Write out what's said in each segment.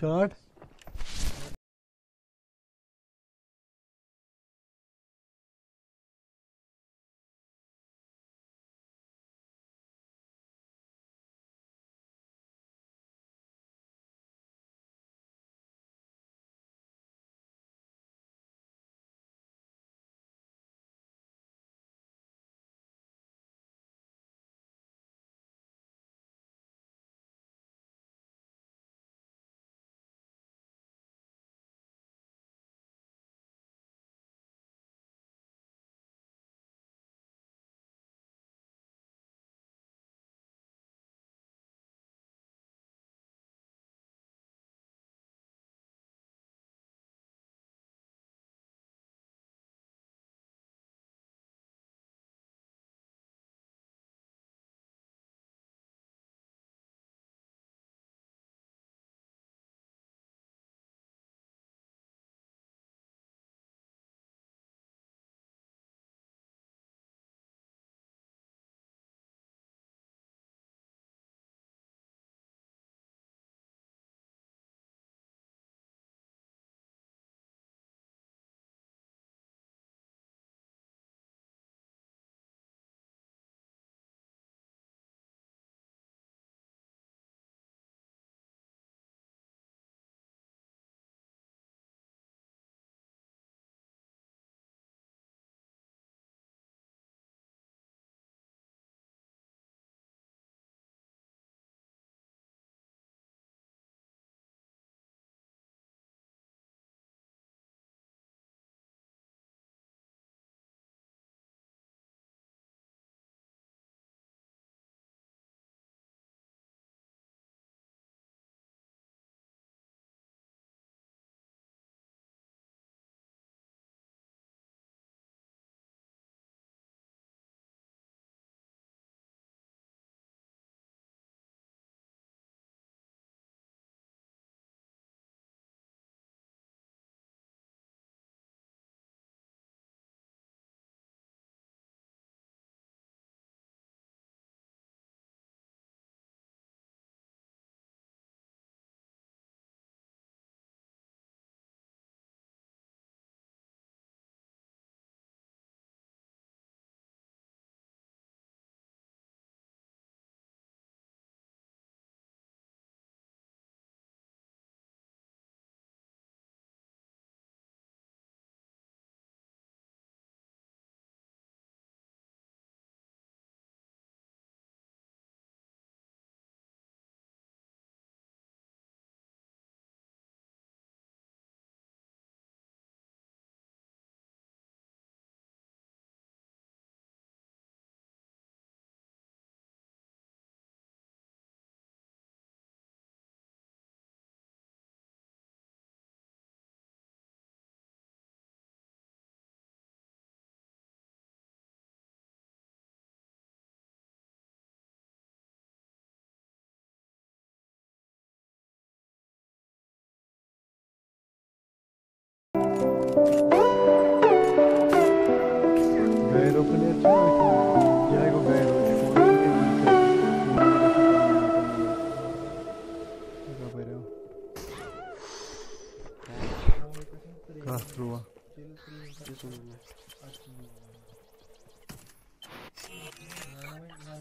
Shot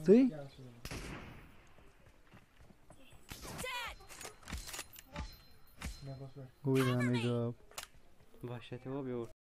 Ты? O bir or.